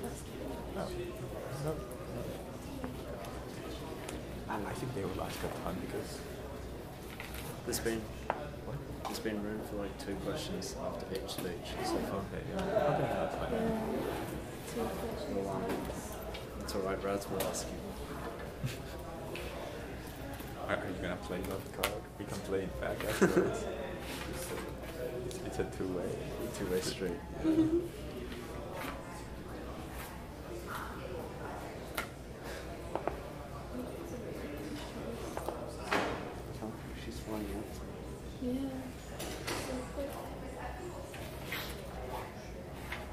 conséquentes. I I think they will ask a ton because There's been there's been room for like two questions after each speech. So okay, yeah. Okay, that's fine. we'll, um, it's alright, Raz will ask you. Are, are you gonna play that card? We can play it back afterwards. it's, it's a two-way. Two way street. Come, She's flying out. Yeah. So quick.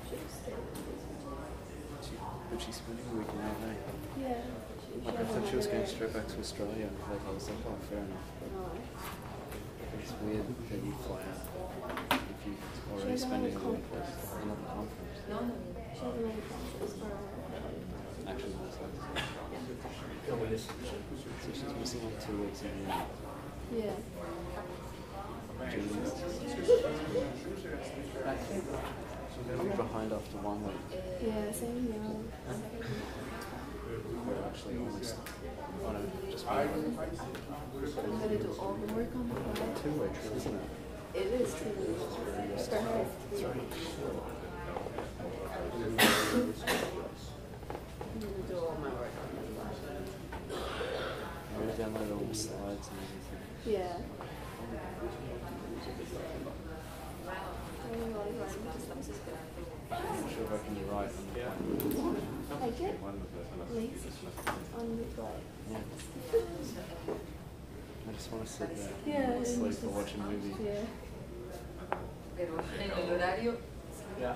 Should've stayed with She, but she's spending a week in LA. this. Yeah. Like, I thought she was going straight back to Australia. Like, I was like, oh, fair enough. But it's weird that you fly out if you already has spending a another week at another conference. Non, non, She has another conference for Actually, that's like, so she's two weeks in the Yeah. June. I'm behind after one week. Yeah, same here. We're actually almost on a oh, just one week. I'm gonna do all the work on the fly. Two weeks, isn't it? It is too late. For her. I'm gonna do all my work on the fly. I'm gonna download all the slides and everything. Yeah. I'm not sure if I can be right on the Yeah. point. I get One of the- lazy on the fly. Yeah. I just want to sit there Yeah. and sleep or watch a movie. Yeah. pero en el horario Yeah.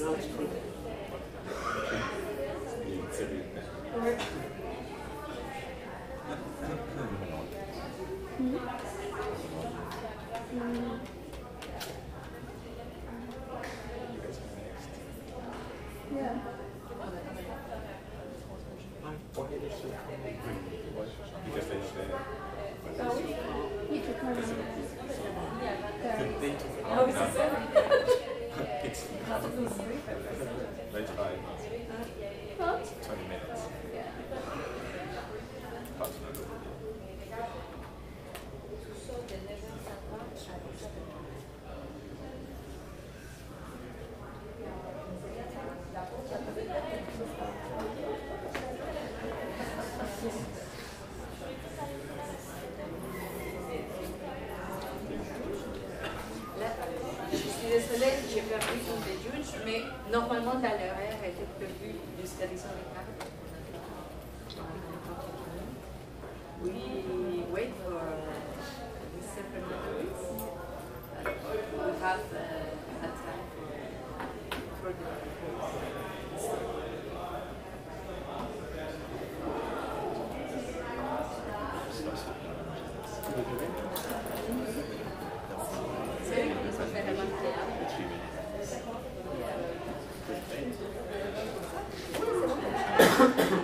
No, studies only. We wait for uh, the separate memories. Uh, we have uh, a that time for, for the course.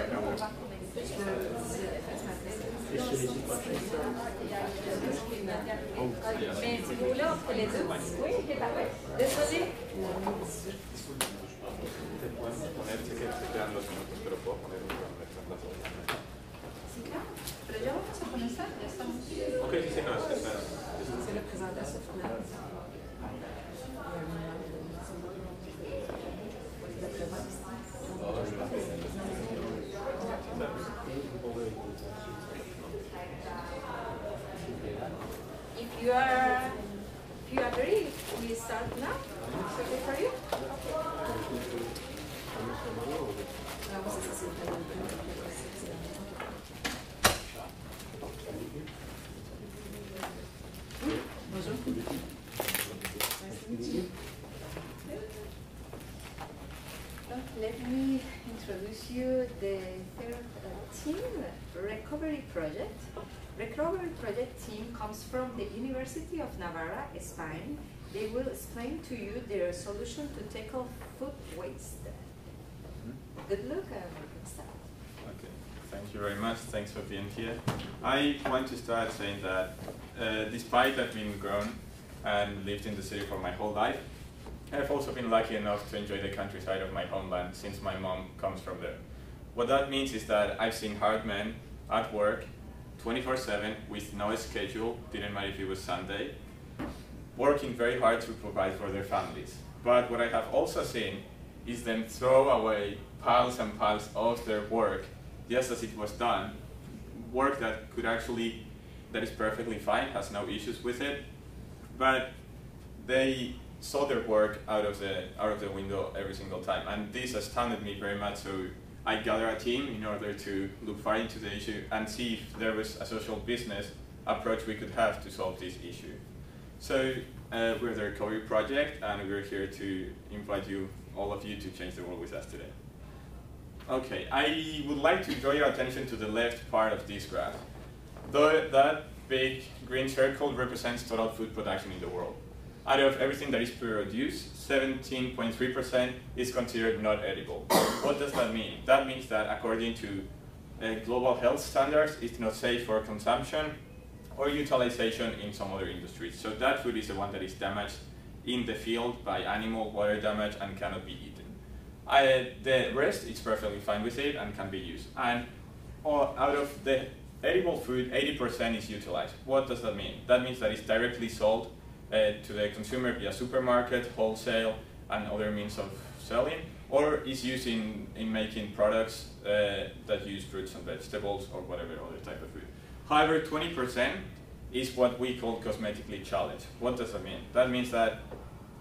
All right, I will. As soon as you question. Mais si vous voulez, entre les deux. Oui, ok, parfait. Désolé. Recovery Project. Recovery Project team comes from the University of Navarra, Spain. They will explain to you their solution to tackle food waste. Good luck, and we can start. Okay, thank you very much. Thanks for being here. I want to start saying that uh, despite I've been grown and lived in the city for my whole life, I've also been lucky enough to enjoy the countryside of my homeland since my mom comes from there. What that means is that I've seen hard men at work 24-7 with no schedule, didn't matter if it was Sunday, working very hard to provide for their families. But what I have also seen is them throw away piles and piles of their work just as it was done, work that could actually, that is perfectly fine, has no issues with it, but they saw their work out of the out of the window every single time, and this astounded me very much. So I gathered a team in order to look far into the issue and see if there was a social business approach we could have to solve this issue. So uh, we're the Recovery Project, and we're here to invite you, all of you, to change the world with us today. Okay, I would like to draw your attention to the left part of this graph. Though that big green circle represents total food production in the world. Out of everything that is produced, 17.3% is considered not edible. what does that mean? That means that according to uh, global health standards, it's not safe for consumption or utilization in some other industries. So that food is the one that is damaged in the field by animal water damage and cannot be eaten. Uh, the rest is perfectly fine with it and can be used. And uh, out of the edible food, 80% is utilized. What does that mean? That means that it's directly sold to the consumer via supermarket, wholesale, and other means of selling, or is used in, in making products uh, that use fruits and vegetables or whatever other type of food. However, 20% is what we call cosmetically challenged. What does that mean? That means that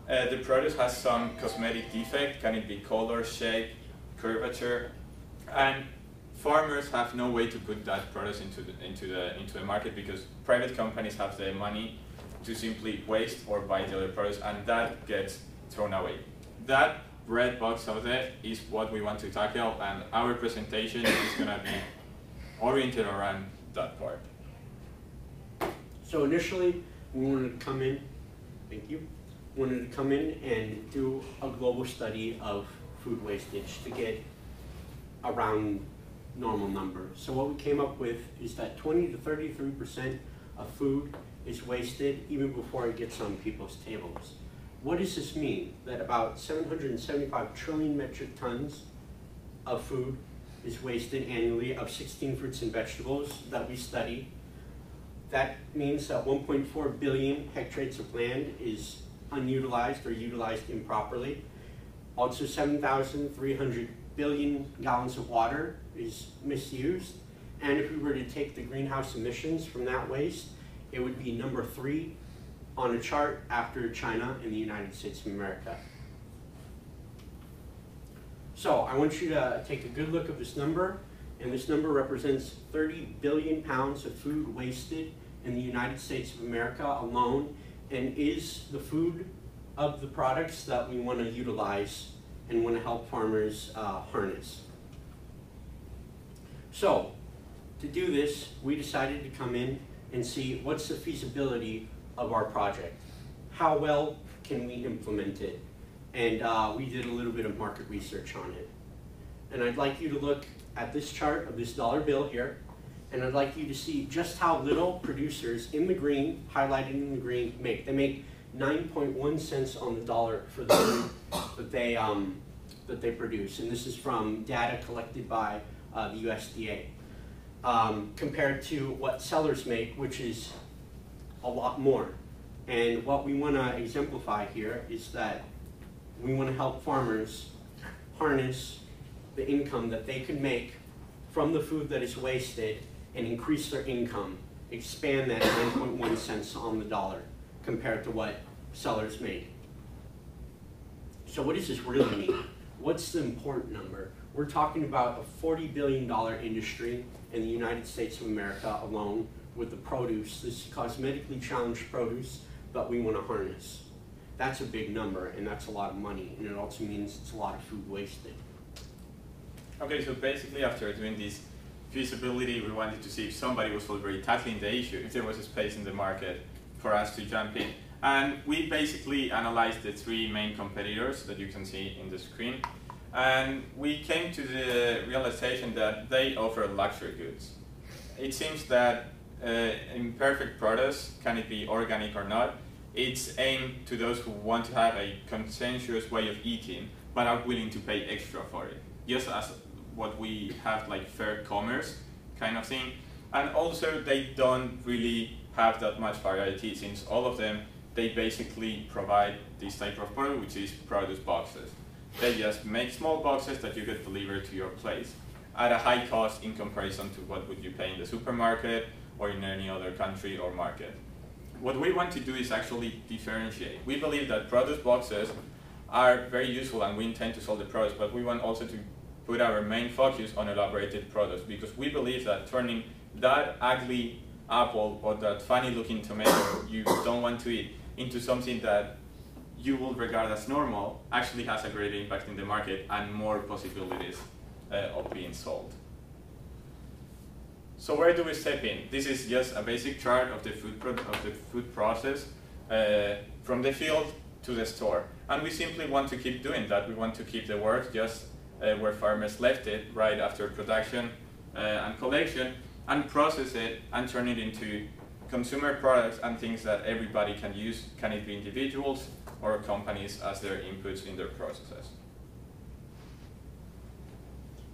uh, the produce has some cosmetic defect, can it be color, shape, curvature, and farmers have no way to put that produce into the, into the, into the market because private companies have the money to simply waste or buy the other products, and that gets thrown away. That red box over there is what we want to tackle and our presentation is going to be oriented around that part. So initially, we wanted to come in, thank you, wanted to come in and do a global study of food wastage to get around normal numbers. So what we came up with is that 20 to 33 percent of food is wasted even before it gets on people's tables. What does this mean? That about 775 trillion metric tons of food is wasted annually of 16 fruits and vegetables that we study. That means that 1.4 billion hectares of land is unutilized or utilized improperly. Also 7,300 billion gallons of water is misused. And if we were to take the greenhouse emissions from that waste, it would be number three on a chart after China and the United States of America. So I want you to take a good look at this number, and this number represents 30 billion pounds of food wasted in the United States of America alone, and is the food of the products that we want to utilize and want to help farmers uh, harness. So, to do this, we decided to come in and see what's the feasibility of our project. How well can we implement it? And uh, we did a little bit of market research on it. And I'd like you to look at this chart of this dollar bill here, and I'd like you to see just how little producers in the green, highlighted in the green, make. They make 9.1 cents on the dollar for the food that they, um, that they produce. And this is from data collected by uh, the USDA. Um, compared to what sellers make, which is a lot more. And what we want to exemplify here is that we want to help farmers harness the income that they can make from the food that is wasted and increase their income, expand that 9.1 cents on the dollar compared to what sellers make. So what does this really mean? What's the important number? We're talking about a $40 billion industry in the United States of America alone with the produce, this cosmetically challenged produce that we want to harness. That's a big number and that's a lot of money and it also means it's a lot of food wasted. Okay, so basically after doing this feasibility, we wanted to see if somebody was already tackling the issue, if there was a space in the market for us to jump in. And we basically analyzed the three main competitors that you can see in the screen. And we came to the realization that they offer luxury goods. It seems that uh, imperfect products, can it be organic or not, it's aimed to those who want to have a conscientious way of eating, but are willing to pay extra for it. Just as what we have like fair commerce kind of thing. And also they don't really have that much variety since all of them, they basically provide this type of product, which is produce boxes. They just make small boxes that you could deliver to your place at a high cost in comparison to what would you pay in the supermarket or in any other country or market. What we want to do is actually differentiate. We believe that produce boxes are very useful and we intend to sell the products, but we want also to put our main focus on elaborated products because we believe that turning that ugly apple or that funny looking tomato you don't want to eat into something that you will regard as normal actually has a greater impact in the market and more possibilities uh, of being sold. So where do we step in? This is just a basic chart of the food, of the food process uh, from the field to the store. And we simply want to keep doing that. We want to keep the work just uh, where farmers left it right after production uh, and collection and process it and turn it into consumer products and things that everybody can use, can it be individuals or companies as their inputs in their processes.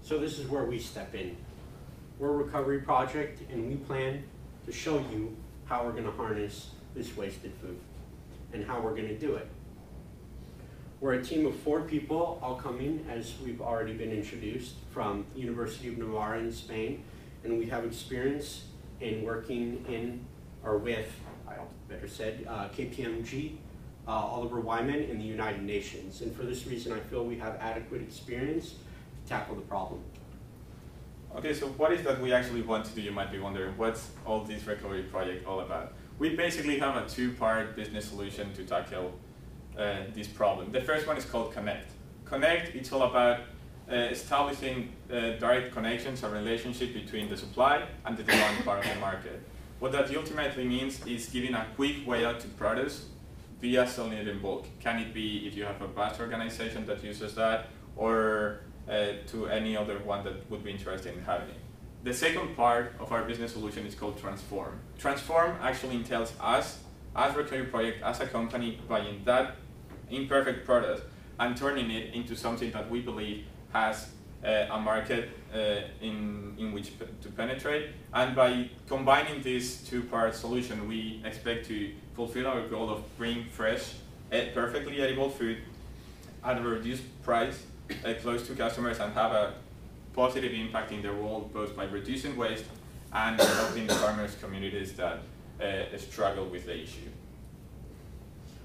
So this is where we step in. We're a recovery project and we plan to show you how we're going to harness this wasted food and how we're going to do it. We're a team of four people all coming, as we've already been introduced, from University of Navarra in Spain, and we have experience in working in or with, I better said, uh, KPMG, uh, Oliver Wyman, in the United Nations. And for this reason, I feel we have adequate experience to tackle the problem. Okay, so what is that we actually want to do? You might be wondering, what's all this recovery project all about? We basically have a two-part business solution to tackle uh, this problem. The first one is called Connect. Connect, it's all about uh, establishing uh, direct connections or relationship between the supply and the demand part of the market. What that ultimately means is giving a quick way out to products via selling it in bulk. Can it be if you have a batch organization that uses that, or uh, to any other one that would be interested in having it. The second part of our business solution is called Transform. Transform actually entails us, as Recovery Project, as a company, buying that imperfect product and turning it into something that we believe has a market uh, in, in which to penetrate. And by combining this two-part solution, we expect to fulfill our goal of bringing fresh, perfectly edible food at a reduced price uh, close to customers and have a positive impact in their world both by reducing waste and helping farmers communities that uh, struggle with the issue.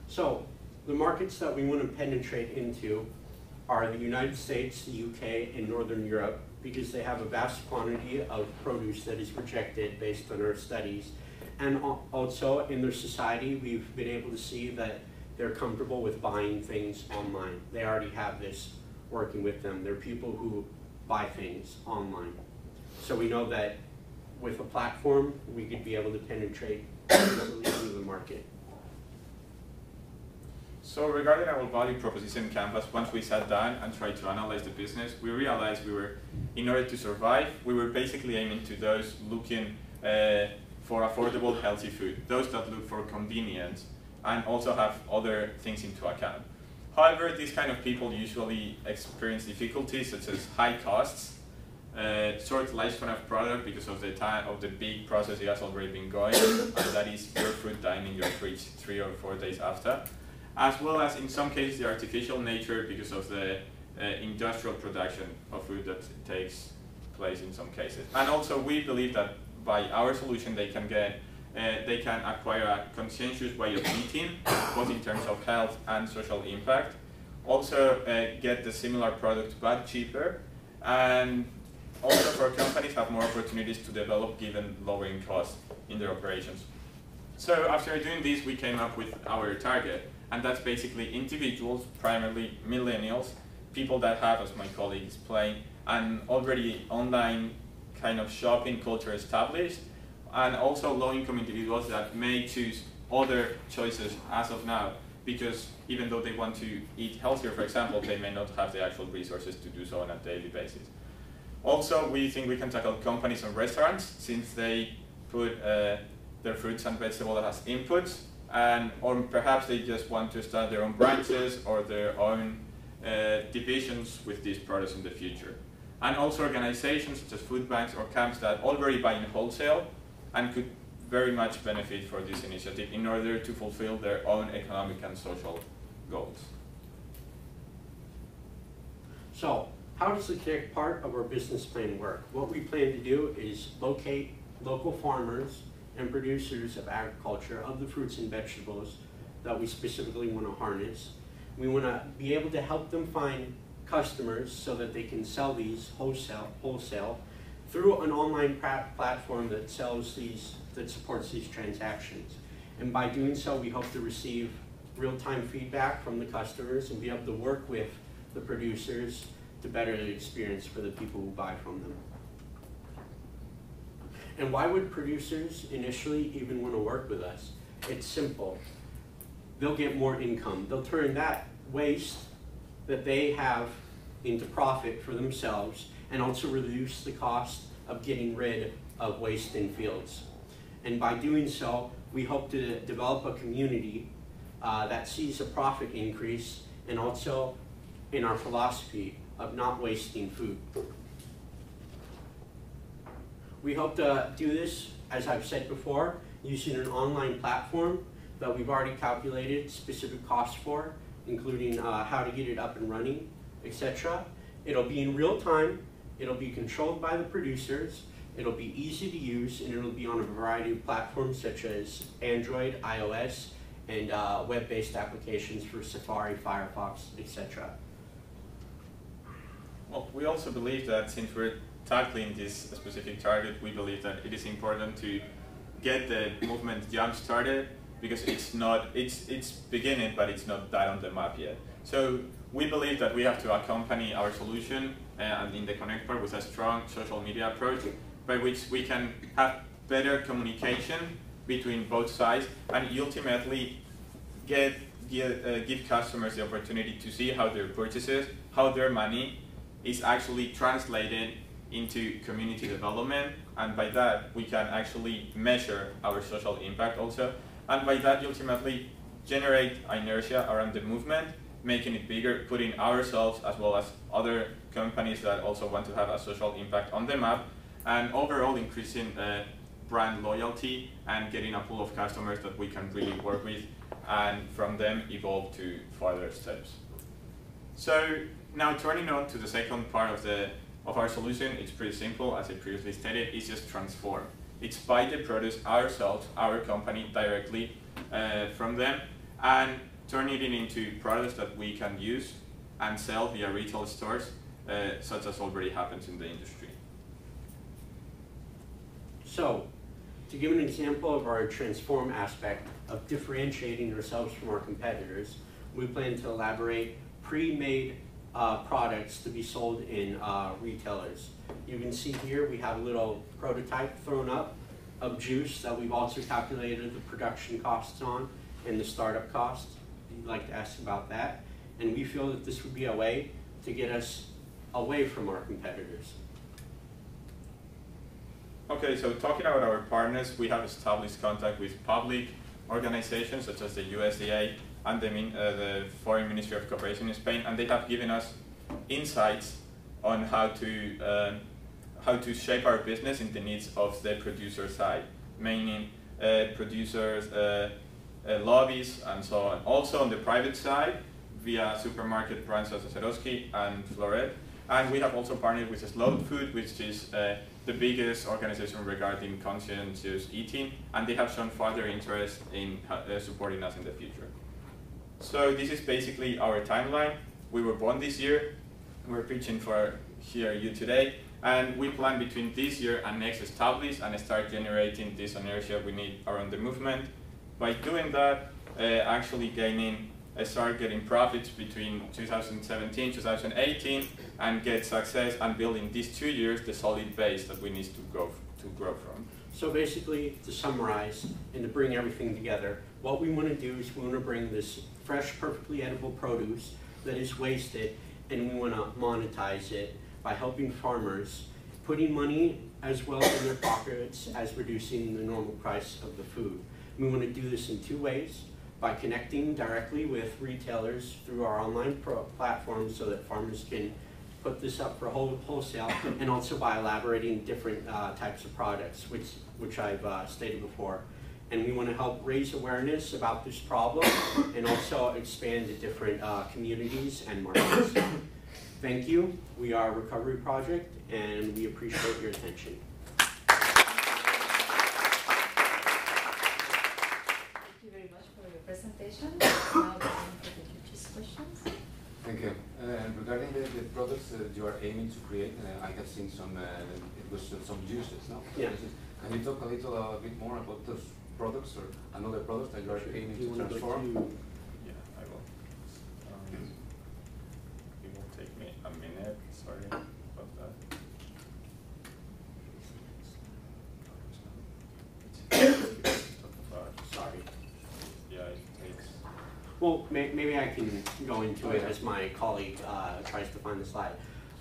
So the markets that we want to penetrate into are the United States, the UK, and Northern Europe because they have a vast quantity of produce that is projected based on our studies. And also in their society, we've been able to see that they're comfortable with buying things online. They already have this working with them. They're people who buy things online. So we know that with a platform, we could be able to penetrate into the market. So regarding our value proposition canvas, once we sat down and tried to analyze the business, we realized we were, in order to survive, we were basically aiming to those looking uh, for affordable, healthy food, those that look for convenience, and also have other things into account. However, these kind of people usually experience difficulties such as high costs, uh, short lifespan of product because of the time of the big process it has already been going, and that is your food dying in your fridge three or four days after, as well as in some cases the artificial nature because of the uh, industrial production of food that takes place in some cases. And also we believe that by our solution they can get uh, they can acquire a conscientious way of eating, both in terms of health and social impact. Also uh, get the similar product but cheaper, and also for companies have more opportunities to develop given lowering costs in their operations. So after doing this, we came up with our target, and that's basically individuals, primarily millennials, people that have, as my colleague explained, an already online kind of shopping culture established, and also low-income individuals that may choose other choices as of now, because even though they want to eat healthier, for example, they may not have the actual resources to do so on a daily basis. Also, we think we can tackle companies and restaurants since they put uh, their fruits and vegetables as inputs, and or perhaps they just want to start their own branches or their own uh, divisions with these products in the future. And also organizations such as food banks or camps that already buy in wholesale and could very much benefit for this initiative in order to fulfill their own economic and social goals. So, how does the Connect part of our business plan work? What we plan to do is locate local farmers and producers of agriculture of the fruits and vegetables that we specifically want to harness. We want to be able to help them find customers so that they can sell these wholesale, wholesale through an online platform that sells these, that supports these transactions. And by doing so, we hope to receive real-time feedback from the customers and be able to work with the producers to better the experience for the people who buy from them. And why would producers initially even want to work with us? It's simple. They'll get more income. They'll turn that waste that they have into profit for themselves and also reduce the cost of getting rid of waste in fields. And by doing so, we hope to develop a community uh, that sees a profit increase and also in our philosophy of not wasting food. We hope to do this, as I've said before, using an online platform that we've already calculated specific costs for, including uh, how to get it up and running, etc. It'll be in real time, it'll be controlled by the producers, it'll be easy to use, and it'll be on a variety of platforms such as Android, iOS, and uh, web-based applications for Safari, Firefox, etc. Well, we also believe that since we're tackling this specific target, we believe that it is important to get the movement jump started because it's not, it's, it's beginning, but it's not that on the map yet. So we believe that we have to accompany our solution uh, and in the Connect part with a strong social media approach by which we can have better communication between both sides and ultimately get, get uh, give customers the opportunity to see how their purchases, how their money is actually translated into community development and by that we can actually measure our social impact also and by that ultimately generate inertia around the movement making it bigger putting ourselves as well as other companies that also want to have a social impact on the map and overall increasing uh, brand loyalty and getting a pool of customers that we can really work with and from them evolve to further steps. So now turning on to the second part of the of our solution, it's pretty simple, as I previously stated, it's just transform. It's buy the produce ourselves, our company, directly uh, from them, and turn it into products that we can use and sell via retail stores, uh, such as already happens in the industry. So, to give an example of our transform aspect of differentiating ourselves from our competitors, we plan to elaborate pre-made uh, products to be sold in uh, retailers. You can see here we have a little prototype thrown up of juice that we've also calculated the production costs on and the startup costs. You'd like to ask about that. And we feel that this would be a way to get us away from our competitors. Okay, so talking about our partners, we have established contact with public organizations such as the USDA and the, uh, the Foreign Ministry of Cooperation in Spain, and they have given us insights on how to uh, how to shape our business in the needs of the producer side, meaning uh, producers, uh, uh, lobbies, and so on. Also on the private side, via supermarket brands such as Eroski and Florette, and we have also partnered with Slow Food, which is uh, the biggest organization regarding conscientious eating, and they have shown further interest in supporting us in the future. So this is basically our timeline. We were born this year. We're preaching for here you today, and we plan between this year and next establish and start generating this inertia we need around the movement. By doing that, uh, actually gaining I start getting profits between 2017, 2018, and get success and building these two years the solid base that we need to grow to grow from. So basically, to summarize and to bring everything together, what we want to do is we want to bring this fresh, perfectly edible produce that is wasted, and we want to monetize it by helping farmers, putting money as well in their pockets as reducing the normal price of the food. We want to do this in two ways by connecting directly with retailers through our online platform so that farmers can put this up for whole, wholesale and also by elaborating different uh, types of products, which, which I've uh, stated before. And we want to help raise awareness about this problem and also expand to different uh, communities and markets. Thank you. We are a recovery project and we appreciate your attention. Thank you very much for your presentation. now the time for the judges' questions. Thank you. Uh, regarding the, the products that you are aiming to create, uh, I have seen some, uh, it was some juices, no? Yeah. Can you talk a little uh, bit more about those products or another products that you are aiming to want to go transform? to Yeah, I will. Um, it will take me a minute. Sorry about that. Sorry. Yeah, it takes. Well, may, maybe I can go into it as my colleague uh, tries to find the slide.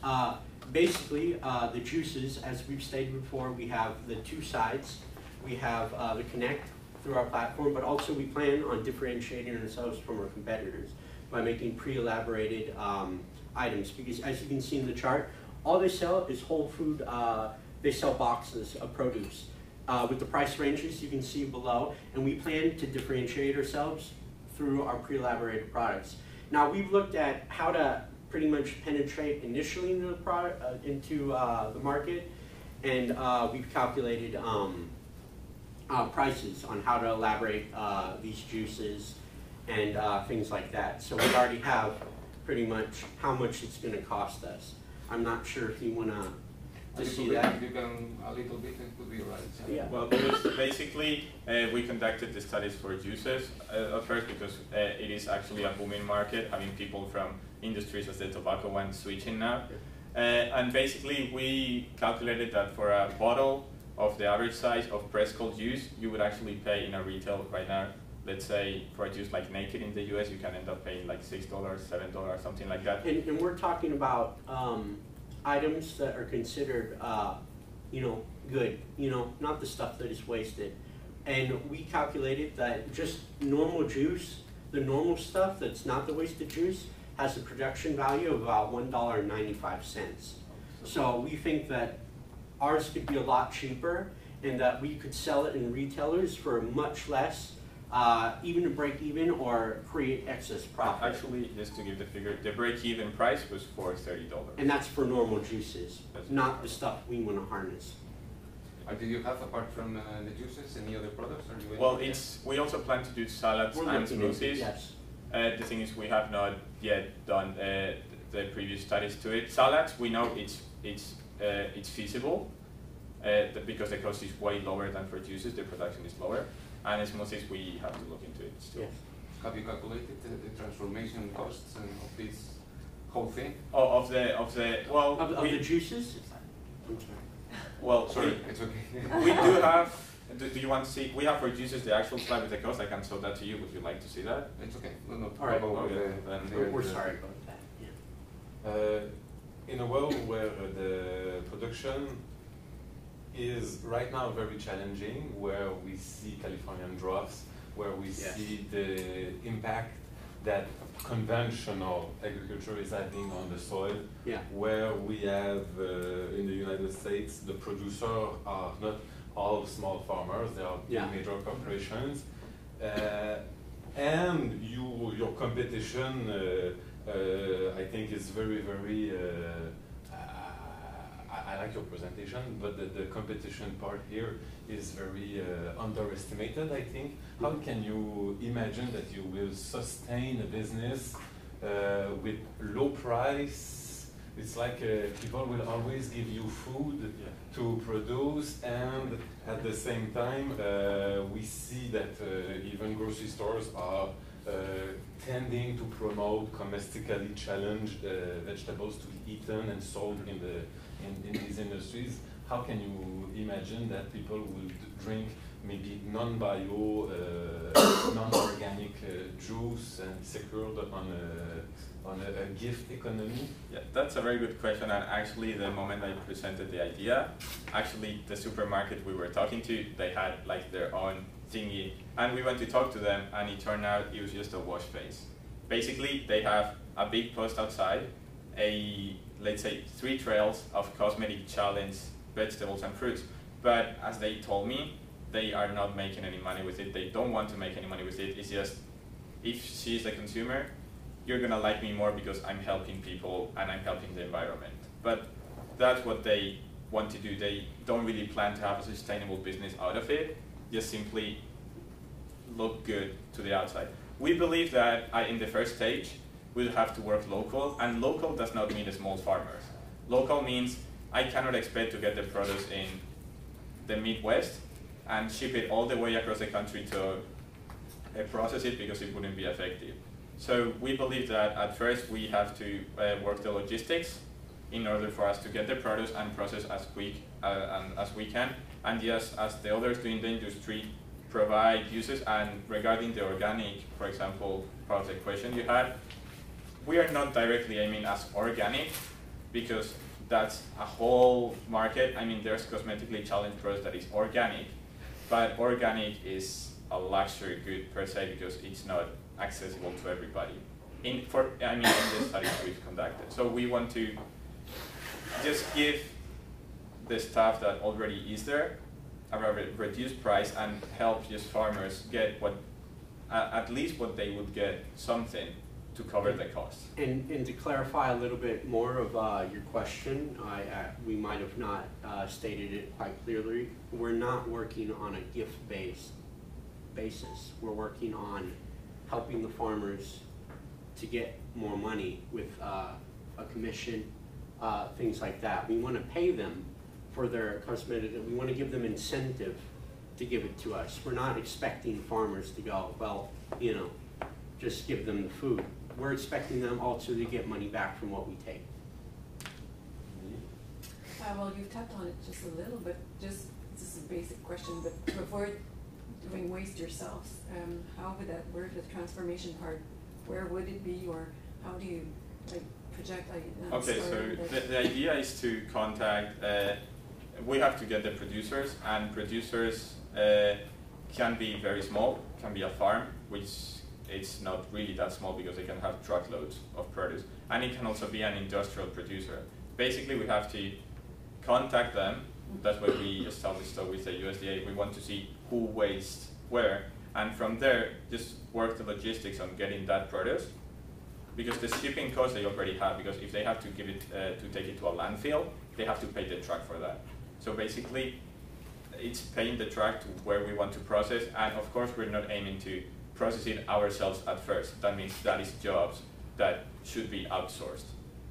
Uh, basically, uh, the juices, as we've stated before, we have the two sides. We have uh, the Connect through our platform, but also we plan on differentiating ourselves from our competitors by making pre-elaborated um, items. Because as you can see in the chart, all they sell is whole food. Uh, they sell boxes of produce. Uh, with the price ranges you can see below, and we plan to differentiate ourselves through our pre-elaborated products. Now we've looked at how to pretty much penetrate initially into the product uh, into uh, the market, and uh, we've calculated um, uh, prices on how to elaborate uh, these juices and uh, things like that. So we already have pretty much how much it's going to cost us. I'm not sure if you want to A see bit, that. You can, a little bit, it could be right. Yeah. Well, because basically uh, we conducted the studies for juices uh, at first because uh, it is actually a booming market, having people from industries as the tobacco one switching now. Uh, and basically we calculated that for a bottle of the average size of press cold juice, you would actually pay in a retail right now. Let's say for a juice like Naked in the US, you can end up paying like $6, $7, something like that. And, and we're talking about um, items that are considered, uh, you know, good, you know, not the stuff that is wasted. And we calculated that just normal juice, the normal stuff that's not the wasted juice, has a production value of about $1.95. So we think that ours could be a lot cheaper and that we could sell it in retailers for much less uh, even to break even or create excess profit? Actually, just to give the figure, the break-even price was for thirty dollars. And that's for normal juices, That's not the stuff we want to harness. Uh, do you have, apart from uh, the juices, any other products? Are you Well, aiming at? it's we also plan to do salads We're and looking into smoothies. Yes. Uh, the thing is, we have not yet done uh, the previous studies to it. Salads, we know it's it's uh, it's feasible uh, because the cost is way lower than for juices. The production is lower, and smoothies we have to look into it still. Yes. Have you calculated the, the transformation costs and of this whole thing? Oh, of the of the well, Of, of we, the juices? Well, Sorry, we- it's okay. we do have. Do, do you want to see? We have for juices the actual slide with the cost. I can show that to you. Would you like to see that? It's okay. No, no. All right. Okay, the- then the- We're, we're the- sorry about that, yeah. Uh, in a world where the production is right now very challenging, where we see Californian droughts, where we Yes. see the impact that conventional agriculture is having on the soil, Yeah. where we have uh, in the United States the producers are not all small farmers, they are Yeah. major corporations. Uh, and you, your competition, uh, I think, it's very, very. Uh, uh, I, I like your presentation, but the, the competition part here is very uh, underestimated. I think. How can you imagine that you will sustain a business uh, with low price? It's like uh, people will always give you food to produce, and at the same time, uh, we see that uh, even grocery stores are uh, tending to promote comestically challenged uh, vegetables to be eaten and sold in the in, in these industries. How can you imagine that people will drink maybe non-bio, uh, non-organic uh, juice and secured on a on a, a gift economy? Yeah, that's a very good question. And actually, the moment I presented the idea, actually, the supermarket we were talking to, they had like their own thingy, and we went to talk to them, and it turned out it was just a wash face. Basically, they have a big post outside, a let's say three trails of cosmetic challenge vegetables and fruits. But as they told me, they are not making any money with it. They don't want to make any money with it. It's just if she's a consumer, you're gonna like me more because I'm helping people and I'm helping the environment. But that's what they want to do. They don't really plan to have a sustainable business out of it. Just simply look good to the outside. We believe that uh, in the first stage we'll have to work local, and local does not mean small farmers. Local means I cannot expect to get the produce in the Midwest and ship it all the way across the country to uh, process it because it wouldn't be effective. So we believe that at first we have to uh, work the logistics in order for us to get the produce and process as quick uh, and as we can. And yes, as the others do in the industry, provide uses. And regarding the organic, for example, part of the question you had, we are not directly aiming as organic because that's a whole market. I mean, there's cosmetically challenged products that is organic, but organic is a luxury good per se because it's not accessible to everybody. In for I mean, in the studies we've conducted, so we want to just give the stuff that already is there at a re- reduced price and help just farmers get what uh, at least what they would get something to cover the cost. And, and to clarify a little bit more of uh, your question, I, uh, we might have not uh, stated it quite clearly. We're not working on a gift-based basis. We're working on helping the farmers to get more money with uh, a commission, things like that. We want to pay them for their cosmetic, we want to give them incentive to give it to us. We're not expecting farmers to go, well, you know, just give them the food. We're expecting them also to get money back from what we take. Uh, well, you've touched on it just a little, but just, this is a basic question, but before doing waste yourselves, um, how would that work, the transformation part? Where would it be, or how do you, like, project, like, Okay, so the, the idea is to contact, uh, we have to get the producers, and producers uh, can be very small, can be a farm, which it's not really that small because they can have truckloads of produce, and it can also be an industrial producer. Basically, we have to contact them. That's why we established so with the USDA. We want to see who wastes where, and from there, just work the logistics on getting that produce. Because the shipping cost they already have, because if they have to give it, uh, to take it to a landfill, they have to pay the truck for that. So basically, it's paying the track to where we want to process, and of course, we're not aiming to process it ourselves at first. That means that is jobs that should be outsourced.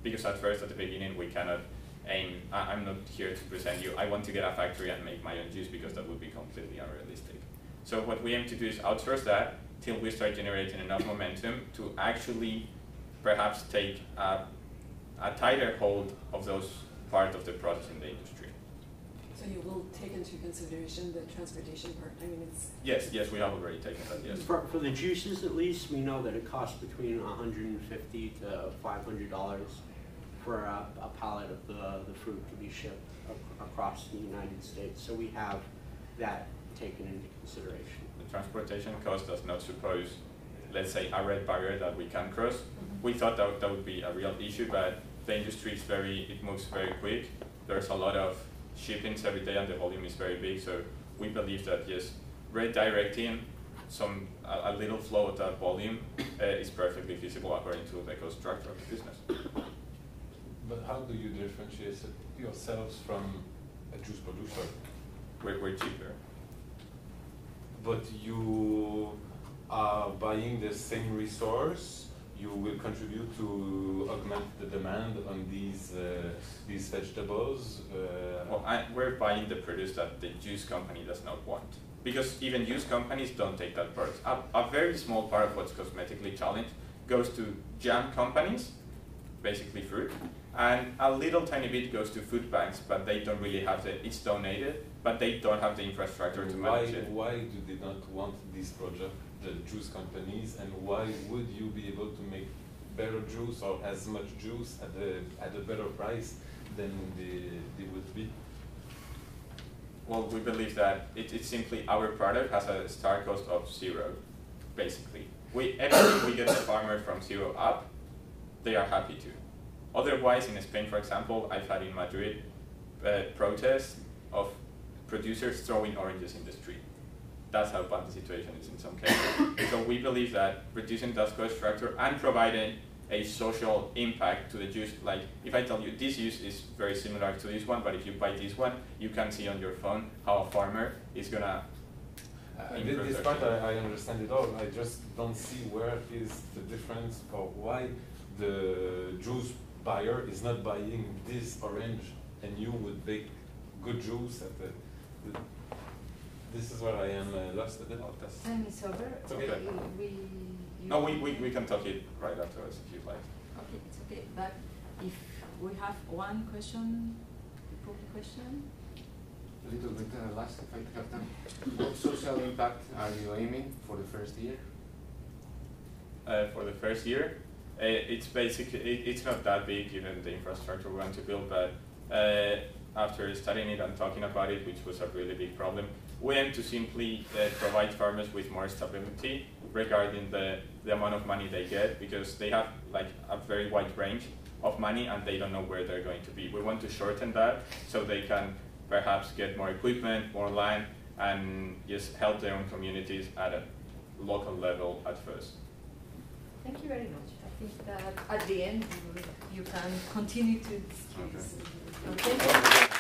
Because at first, at the beginning, we cannot aim, I, am not here to present you, I want to get a factory and make my own juice because that would be completely unrealistic. So what we aim to do is outsource that till we start generating enough momentum to actually perhaps take a, a tighter hold of those part of the process in the industry. So you will take into consideration the transportation part. I mean, it's yes, yes, we have already taken that. Yes. For, for the juices, at least, we know that it costs between 150 to 500 dollars for a, a, pallet of the the fruit to be shipped ac across the United States. So we have that taken into consideration. The transportation cost does not suppose, let's say, a red barrier that we can cross. Mm -hmm. We thought that that would be a real issue, but the industry is very, it moves very quick. There's a lot of shipments every day and the volume is very big. So we believe that yes, redirecting some a, a little flow of that volume uh, is perfectly feasible according to the cost structure of the business. But how do you differentiate yourselves from a juice producer? We're, we're cheaper. But you are buying the same resource you will contribute to augment the demand on these uh, these vegetables. Uh, well, I, we're buying the produce that the juice company does not want because even juice companies don't take that part. A, a very small part of what's cosmetically challenged goes to jam companies, basically fruit, and a little tiny bit goes to food banks, but they don't really have it. It's donated, but they don't have the infrastructure to manage it. Why do they not want this project? the juice companies and why would you be able to make better juice or as much juice at a, at a better price than they, they would be? Well, we believe that it, it's simply our product has a start cost of zero, basically. We, everything we get the farmer from zero up, they are happy to. Otherwise, in Spain, for example, I've had in Madrid uh, protests of producers throwing oranges in the street that's how bad the situation is in some cases. so we believe that reducing that cost structure and providing a social impact to the juice, like if I tell you this use is very similar to this one, but if you buy this one, you can see on your phone how a farmer is gonna uh, this part I, I, understand it all. I just don't see where is the difference or why the juice buyer is not buying this orange and you would make good juice at the, the this is where I am uh, lost a bit. Oh, that's Time is over. It's okay. Uh, we, no, we, we, we can talk it right afterwards if you'd like. Okay, it's okay. But if we have one question, public question? A little bit uh, last, if I have time. what social impact are you aiming for the first year? Uh, for the first year, uh, it's basically it, it's not that big given the infrastructure we want to build, but uh, after studying it and talking about it, which was a really big problem, we aim to simply uh, provide farmers with more stability regarding the, the amount of money they get because they have like a very wide range of money and they don't know where they're going to be. We want to shorten that so they can perhaps get more equipment, more land, and just help their own communities at a local level at first. Thank you very much. I think that at the end you can continue to discuss. Okay. Okay.